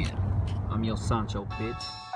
again. I'm your Sancho, bitch.